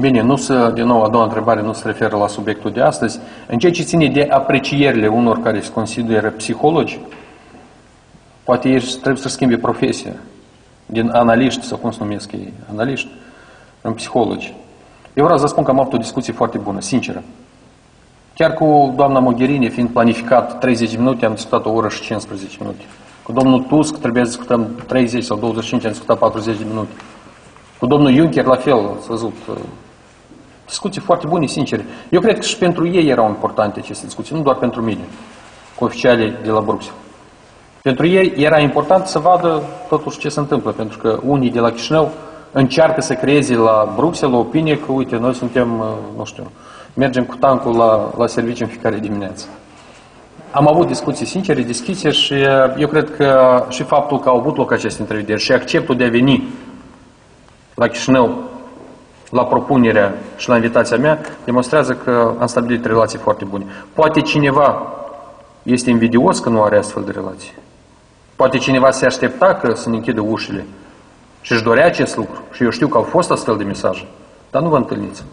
Bine, nu să, din nou, a doua întrebare nu se referă la subiectul de astăzi. În ceea ce ține de aprecierile unor care se consideră psihologi, poate ei trebuie să schimbe profesia din analiști, sau cum se numesc ei, analiști, în psihologi. Eu vreau să spun că am avut o discuție foarte bună, sinceră. Chiar cu doamna Mogherini, fiind planificat 30 minute, am discutat o oră și 15 minute. Cu domnul Tusk trebuia să discutăm 30 sau 25, am discutat 40 de minute. Cu domnul Juncker, la fel, ați văzut, uh, discuții foarte bune, sincere. Eu cred că și pentru ei erau importante aceste discuții, nu doar pentru mine, cu oficialii de la Bruxelles. Pentru ei era important să vadă totuși ce se întâmplă, pentru că unii de la Chișinău încearcă să creeze la Bruxelles o opinie că, uite, noi suntem, uh, nu știu, mergem cu tancul la, la serviciu în fiecare dimineață. Am avut discuții sincere, deschise și uh, eu cred că și faptul că au avut loc aceste întrevederi și acceptul de a veni la Chișinău la propunerea și la invitația mea demonstrează că am stabilit relații foarte bune. Poate cineva este invidios că nu are astfel de relații. Poate cineva se aștepta că să ne închidă ușile și își dorea acest lucru. Și eu știu că au fost astfel de mesaje. Dar nu vă întâlniți.